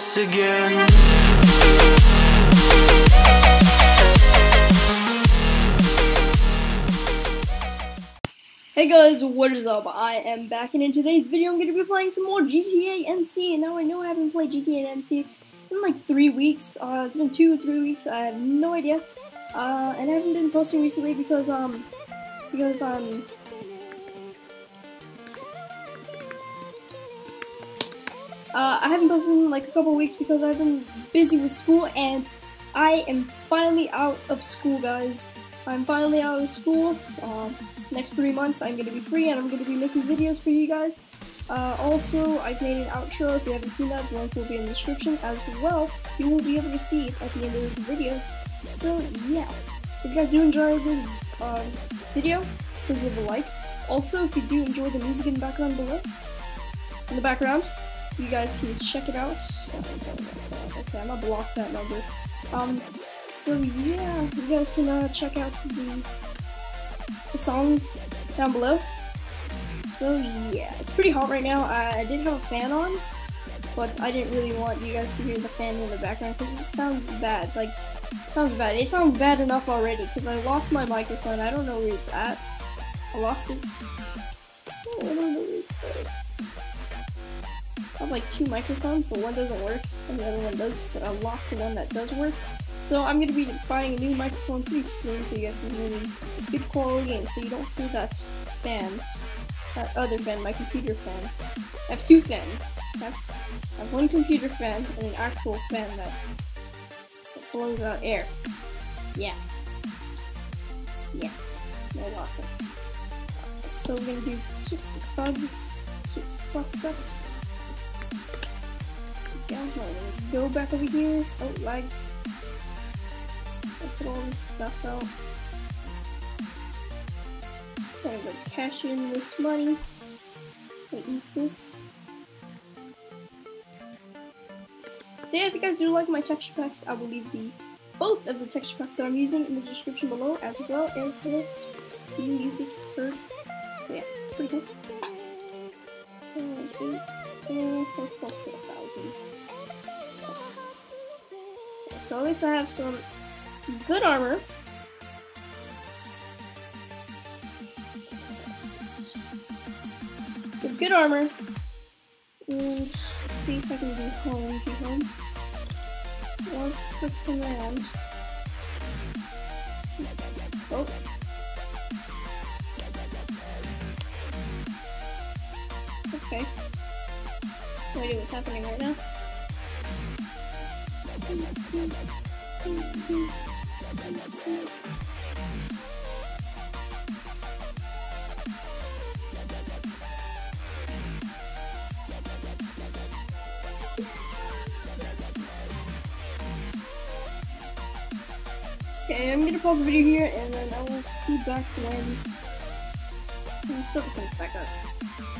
once again. Hey guys, what is up? I am back and in today's video I'm going to be playing some more GTA MC and now I know I haven't played GTA MC in like three weeks. Uh, it's been two or three weeks, I have no idea. Uh, and I haven't been posting recently because, um, because, um, Uh, I haven't posted in like a couple weeks because I've been busy with school and I am finally out of school, guys. I'm finally out of school. Uh, next three months, I'm going to be free and I'm going to be making videos for you guys. Uh, also, I've made an outro. If you haven't seen that, the link will be in the description as well. You will be able to see it at the end of this video. So, yeah. If you guys do enjoy this uh, video, please leave a like. Also, if you do enjoy the music in the background below, in the background, you guys can check it out. Okay, I'm gonna block that number. Um, so yeah, you guys can uh, check out the, the songs down below. So yeah, it's pretty hot right now. I, I did have a fan on, but I didn't really want you guys to hear the fan in the background because it sounds bad. Like, sounds bad. It sounds bad enough already because I lost my microphone. I don't know where it's at. I lost it. Oh, I have like two microphones, but one doesn't work and the other one does, but I lost the one that does work. So I'm gonna be buying a new microphone pretty soon so you guys can hear me good quality and so you don't hear that fan, that other fan, my computer fan. I have two fans. I have, I have one computer fan and an actual fan that, that blows out air. Yeah. Yeah. No it. So we're gonna do kit bug, kit prospect. Go back over here. Oh, lag. Put all this stuff out. Gotta go cash in this money. I eat this. So yeah, if you guys do like my texture packs, I will leave the both of the texture packs that I'm using in the description below, as well as the music for. So yeah, pretty cool. Uh, close to a thousand. So at least I have some good armor. With good armor. And see if I can do home to home. What's the command? Idea what's happening right now. Okay, I'm gonna pause the video here and then I will be back when the server comes back up.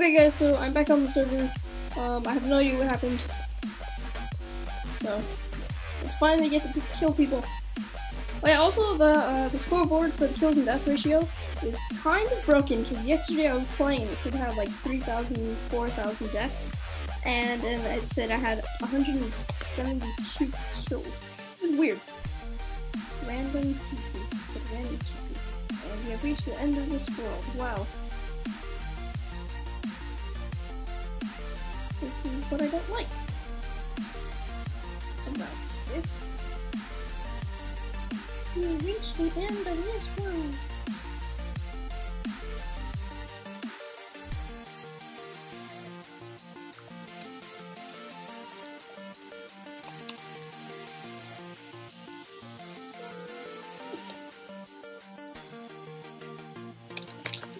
Okay guys, so I'm back on the server. Um, I have no idea what happened. So, let's finally get to kill people. Oh yeah, also the uh, the scoreboard for the kills and death ratio is kind of broken because yesterday I was playing it said I had like 3,000, 4,000 deaths, and then it said I had 172 kills. It was weird. Random TP, random TP, and we have reached the end of this world. Wow. This is what I don't like about this. We reached the end of this world.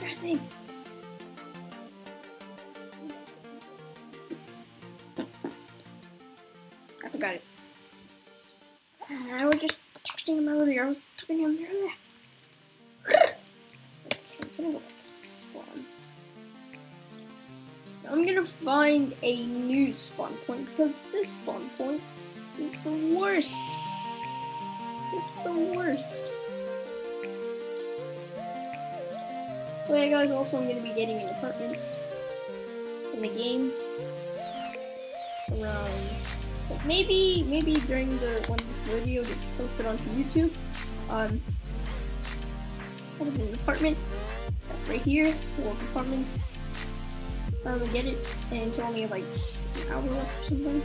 Guy's forgot it. I was just texting him earlier. I was texting him earlier. Okay, I'm gonna go to spawn. I'm gonna find a new spawn point because this spawn point is the worst. It's the worst. Oh yeah, guys, also I'm gonna be getting an apartment in the game. around maybe maybe during the when this video gets posted onto YouTube. Um, I have an apartment right here, four apartments. Um, get it, and it's only like an hour left or something.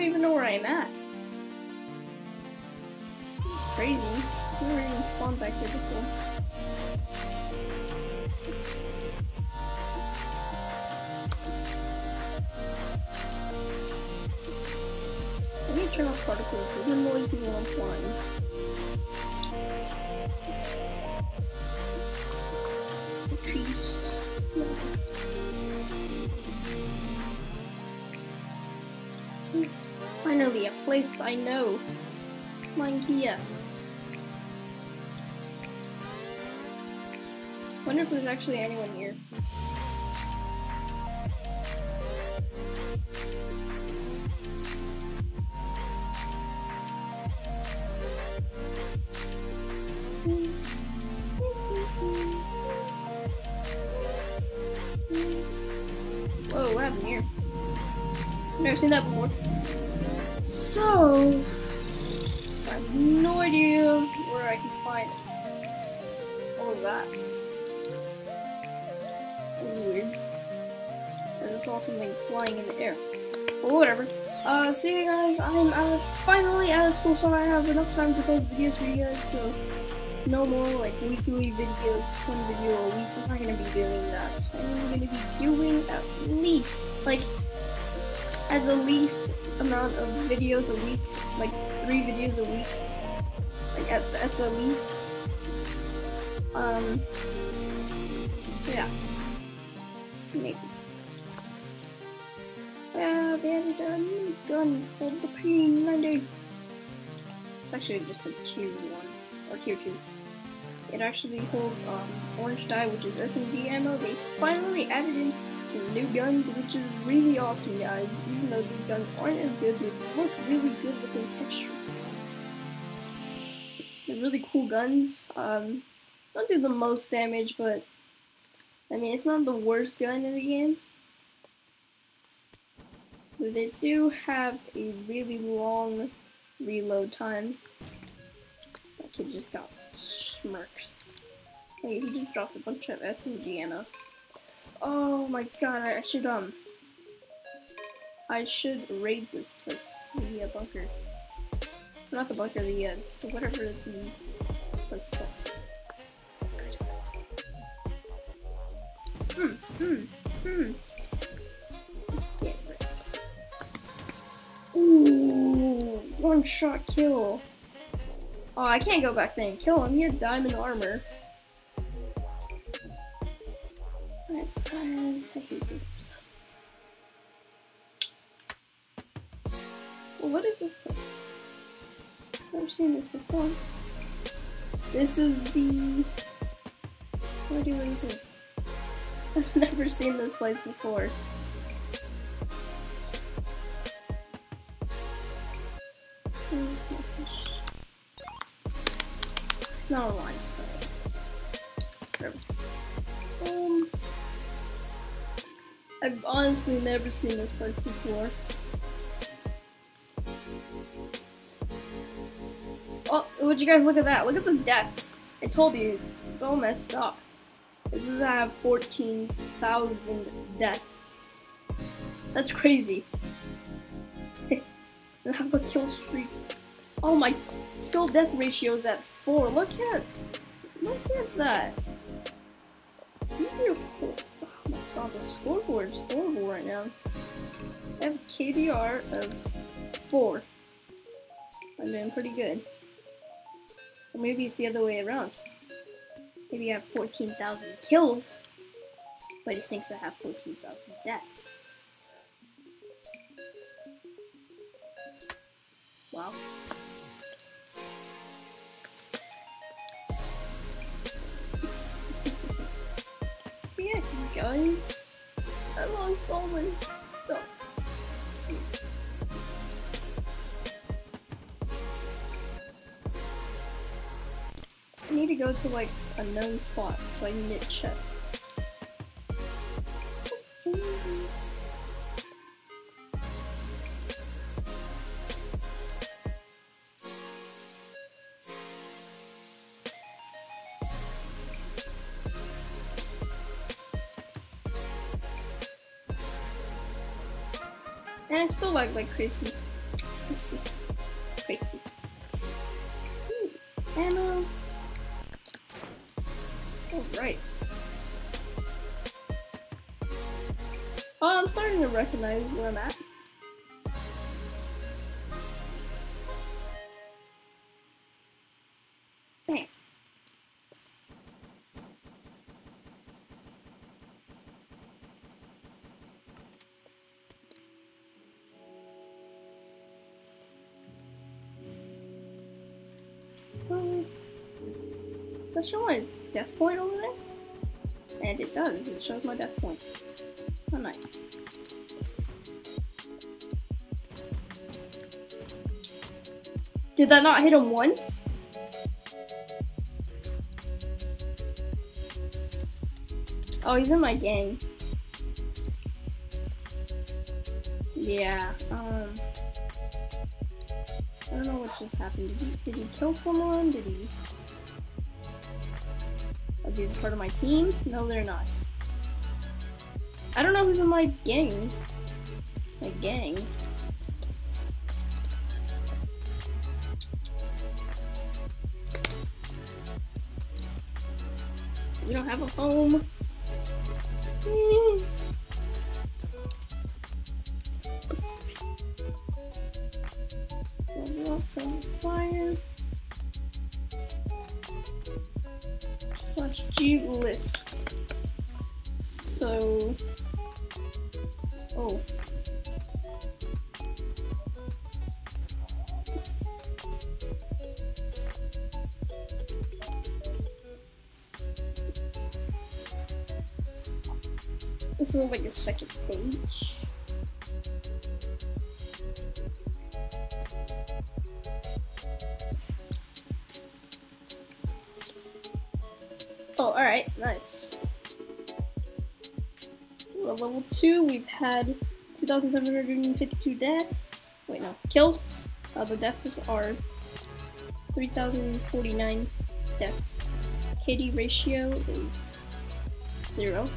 Don't even know where I'm at. It's crazy. I never even spawned back here before. Let me turn off particles. Annoys me when I'm flying. Increase. Finally, a place I know. Mankia. Wonder if there's actually anyone here. Whoa, what happened here? Never seen that before. So, I have no idea where I can find. What was that? Weird. I just saw something flying in the air. Well, whatever. Uh, so yeah, guys, I'm of, finally out of school, so I have enough time to post videos for you guys. So no more like weekly videos, one video a week. I'm not gonna be doing that. I'm gonna be doing at least like at the least amount of videos a week, like three videos a week, like at at the least. Um, yeah, maybe. Yeah, they have done gun for the Queen Monday. It's actually just a tier one or tier two. It actually holds um, orange dye, which is SMG ammo. They finally added in some new guns, which is really awesome, guys. Even though these guns aren't as good, they look really good with looking texture. They're really cool guns. Um, don't do the most damage, but I mean, it's not the worst gun in the game. But they do have a really long reload time. That kid just got smirked. Hey, he just dropped a bunch of SMG ammo. Oh my god, I should, um... I should raid this place, the uh, bunker. Not the bunker, the, uh, whatever the place is called. That's good. Hmm, hmm, hmm. Get rid. Ooh, one shot kill. Oh, I can't go back there and kill him. He had diamond armor. I hate this. Well, what is this place? I've never seen this before. This is the. What do is this? I've never seen this place before. Never seen this place before. Oh, would you guys look at that? Look at the deaths. I told you, it's, all messed up. This is I have 14,000 deaths. That's crazy. I have a kill streak. Oh my kill death ratio is at 4. Look at look at that. God, the scoreboard is horrible right now. I have KDR of 4. I'm doing pretty good. Or maybe it's the other way around. Maybe I have 14,000 kills, but he thinks I have 14,000 deaths. Wow. guys. I lost all my stuff. I need to go to like a known spot so I can get chests. I still like like crazy. Crazy. Crazy. Hmm. Ooh, ammo. Um, alright. Oh, I'm starting to recognize where I'm at. Bam. Does show my death point over there? And it does, it shows my death point. Oh, nice. Did that not hit him once? Oh, he's in my gang. Yeah, um... I don't know what just happened. Did he, did he kill someone? Did he... They part of my team? No, they're not. I don't know who's in my gang. My gang. We don't have a home. Fire. Watch list. So. Oh. This is like a second page. Level 2, we've had 2,752 deaths. Wait, no, kills. Uh, the deaths are 3,049 deaths. KD ratio is 0.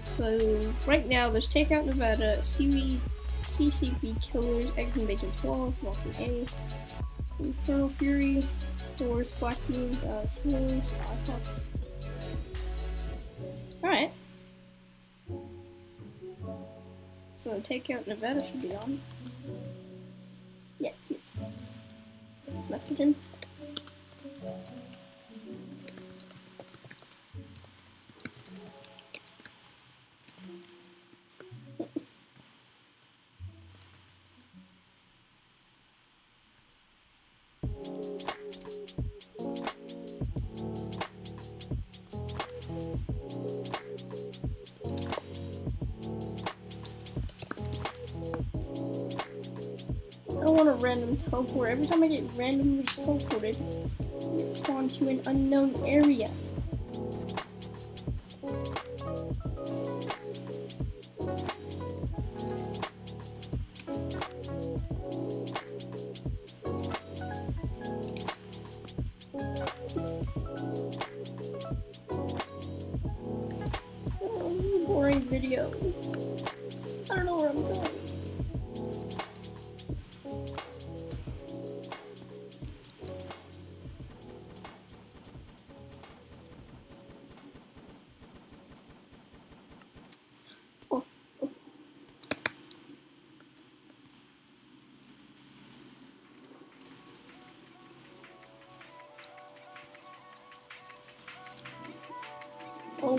So, right now, there's Takeout Nevada, CV, CCP Killers, Eggs and Bacon 12, Walking A, Infernal Fury, Force, Black Beans, uh, Heroes, Alright. So Takeout Nevada should be on. Yeah, yes. Let's message him. Random teleport. Every time I get randomly teleported, I get spawned to an unknown area. Oh, this is a boring video.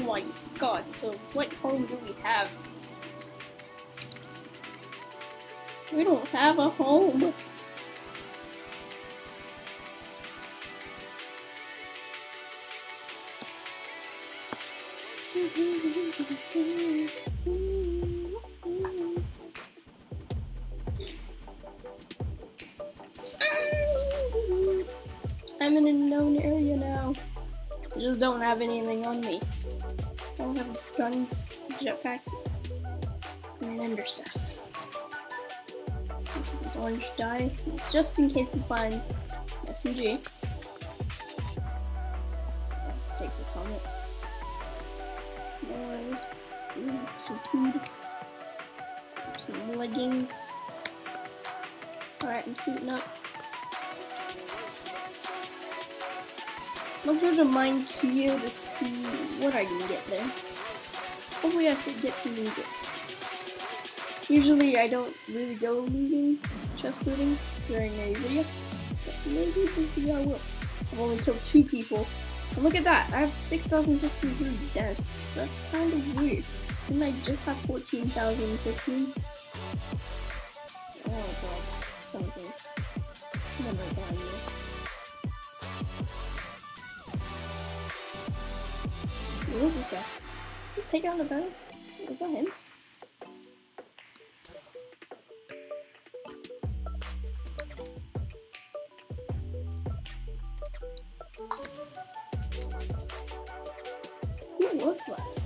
My god, so what home do we have? We don't have a home. I'm in a known area now. I just don't have anything on me. I don't have guns, jetpack, and understaff. This orange dye, just in case we find SMG. Take this helmet. Ooh, some food, some leggings. Alright, I'm suiting up. I'll go to mine here to see what I can get there. Hopefully I get some loot. Usually I don't really go looting, chest looting, during a video. But maybe this video I will. I've only killed two people. And look at that, I have 6,600 deaths. That's kind of weird. Didn't I just have 14,015? Oh god, something. Never behind me. Who is this guy? This take out a boat? Is that him? Who was? That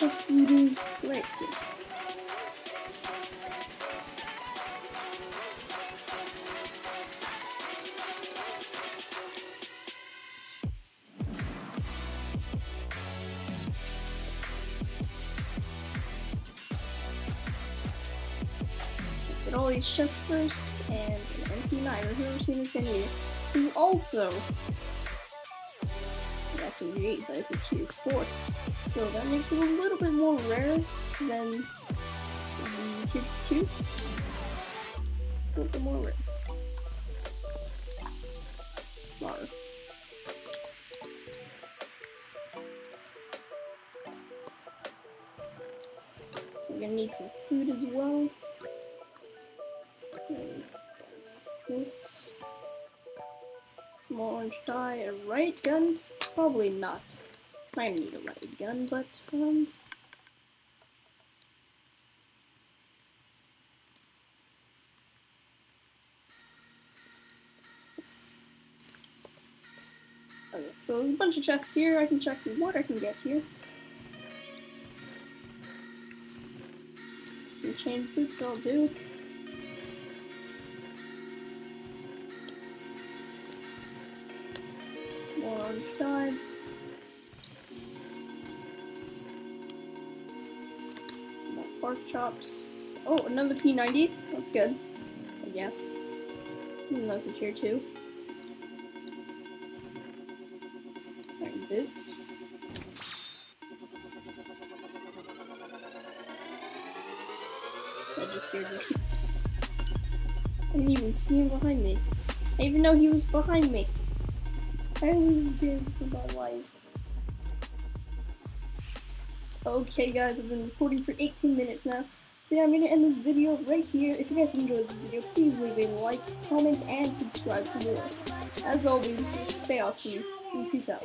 gonna go right here. Get all these chests first, and an MP9. I've never seen this any This is also an SMG, but it's a tier 4. So that makes it a little bit more rare than the tier 2s. A little bit more rare. Lar. We're gonna need some food as well. This orange dye, a riot gun? Probably not. I need a riot gun, but um. Okay, so there's a bunch of chests here. I can check what I can get here. Chain boots I'll do. More orange. More pork chops. Oh, another P90. That's good. I guess. And that's a tier 2. Alright, boots. That just scared me. I didn't even see him behind me. I even know he was behind me. I was scared for my life. Okay guys, I've been recording for 18 minutes now. So yeah, I'm gonna end this video right here. If you guys enjoyed this video, please leave a like, comment, and subscribe for more. As always, stay awesome, and peace out.